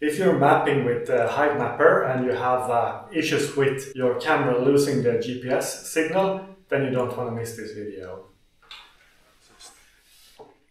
If you're mapping with the Hivemapper and you have uh, issues with your camera losing the GPS signal, then you don't want to miss this video.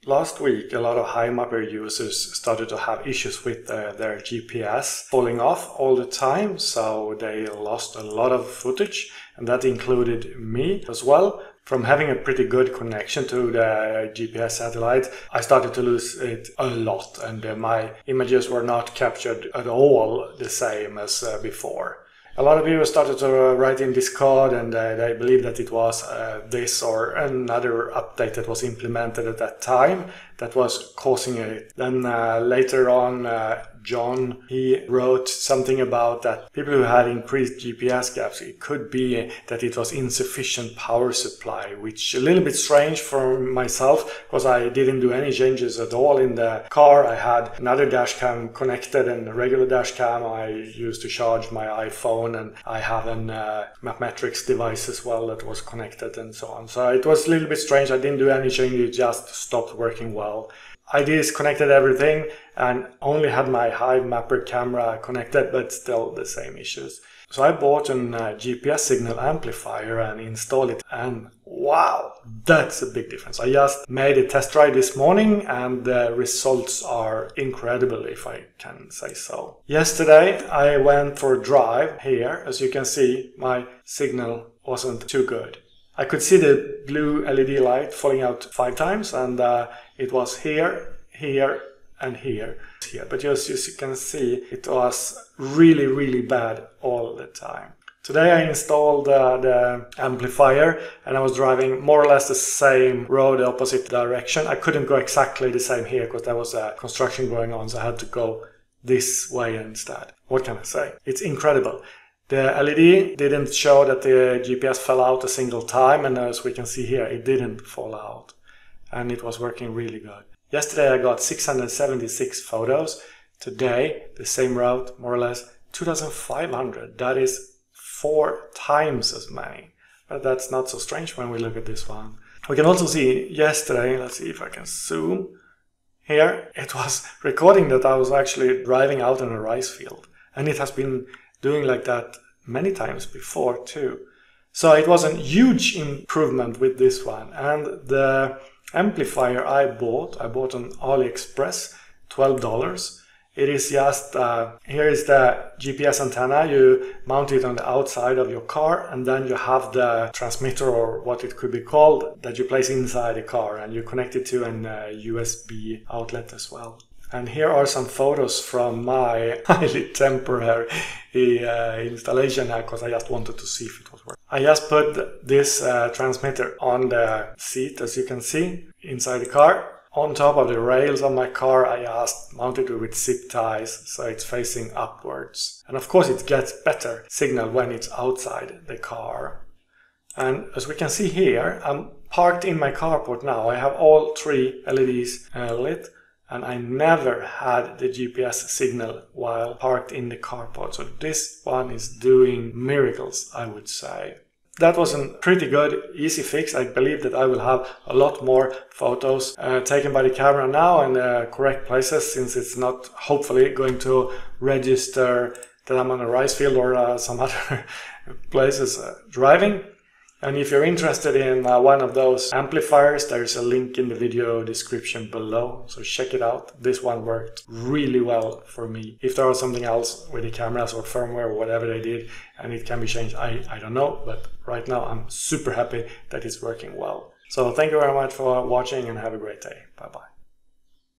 Last week, a lot of Hivemapper users started to have issues with uh, their GPS falling off all the time, so they lost a lot of footage, and that included me as well. From having a pretty good connection to the GPS satellite, I started to lose it a lot, and uh, my images were not captured at all the same as uh, before a lot of people started to write in Discord and uh, they believe that it was uh, this or another update that was implemented at that time that was causing it. Then uh, later on, uh, John, he wrote something about that people who had increased GPS gaps, it could be that it was insufficient power supply, which a little bit strange for myself because I didn't do any changes at all in the car. I had another dash cam connected and a regular dash cam I used to charge my iPhone and I have an uh, Mapmetrics device as well that was connected and so on. So it was a little bit strange. I didn't do any changes, it just stopped working well. I disconnected everything and only had my Hivemapper camera connected, but still the same issues. So I bought a uh, GPS signal amplifier and installed it and wow, that's a big difference. I just made a test ride this morning and the results are incredible if I can say so. Yesterday I went for a drive here. As you can see, my signal wasn't too good. I could see the blue LED light falling out five times and uh, it was here, here and here. here. But just as you can see, it was really, really bad all the time. Today I installed uh, the amplifier and I was driving more or less the same road, the opposite direction. I couldn't go exactly the same here because there was a construction going on, so I had to go this way instead. What can I say? It's incredible. The LED didn't show that the GPS fell out a single time, and as we can see here, it didn't fall out. And it was working really good. Yesterday I got 676 photos. Today, the same route, more or less, 2500. That is four times as many. But that's not so strange when we look at this one. We can also see yesterday, let's see if I can zoom. Here, it was recording that I was actually driving out in a rice field. And it has been doing like that many times before too. So it was a huge improvement with this one. And the amplifier I bought, I bought on AliExpress, $12. It is just, uh, here is the GPS antenna. You mount it on the outside of your car and then you have the transmitter or what it could be called that you place inside the car and you connect it to an uh, USB outlet as well. And here are some photos from my highly temporary uh, installation because I just wanted to see if it was working. I just put this uh, transmitter on the seat as you can see inside the car. On top of the rails of my car I just mounted it with zip ties so it's facing upwards. And of course it gets better signal when it's outside the car. And as we can see here, I'm parked in my carport now. I have all three LEDs uh, lit and I never had the GPS signal while parked in the carport. So this one is doing miracles, I would say. That was a pretty good, easy fix. I believe that I will have a lot more photos uh, taken by the camera now in the correct places since it's not hopefully going to register that I'm on a rice field or uh, some other places uh, driving. And if you're interested in uh, one of those amplifiers, there's a link in the video description below. So check it out. This one worked really well for me. If there was something else with the cameras or firmware or whatever they did and it can be changed, I, I don't know. But right now I'm super happy that it's working well. So thank you very much for watching and have a great day. Bye bye.